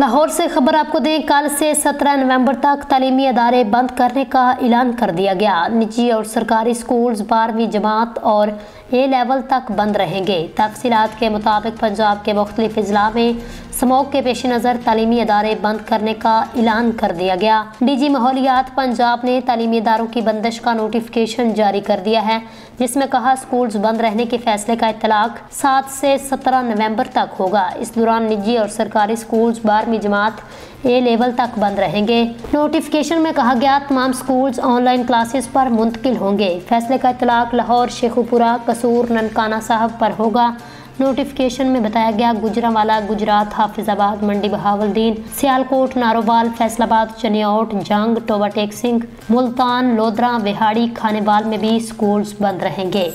लाहौर से खबर आपको दें, कल से 17 नवंबर तक तालीमी अदारे बंद करने का ऐलान कर दिया गया। निजी और सरकारी स्कूल्स बारहवीं जमात और ए लेवल तक बंद रहेंगे। तफसीत के मुताबिक पंजाब के मुख्तलिफ़ अजला में स्मोक के पेश नज़र तलीमी अदारे बंद करने का ऐलान कर दिया गया। डी जी माहौलियात पंजाब ने तलीमी इदारों की बंदिश का नोटिफिकेशन जारी कर दिया है, जिसमें कहा, स्कूल्स बंद रहने के फैसले का इतलाक सात से सत्रह नवंबर तक होगा। इस दौरान निजी और सरकारी स्कूल्स बारहवीं जमात ए लेवल तक बंद रहेंगे। नोटिफिकेशन में कहा गया, तमाम स्कूल्स ऑनलाइन क्लासेस पर मुंतकिल होंगे। फैसले का इतलाक लाहौर, शेखुपुरा, कसूर, ननकाना साहब पर होगा। नोटिफिकेशन में बताया गया, गुजरावाला, गुजरात, हाफिजाबाद, मंडी बहावलदीन, सियालकोट, नारोवाल, फैसलाबाद, चनियाट, जंग टोबा टेक सिंह, मुल्तान, लोधरा, विहाड़ी, खानेवाल में भी स्कूल्स बंद रहेंगे।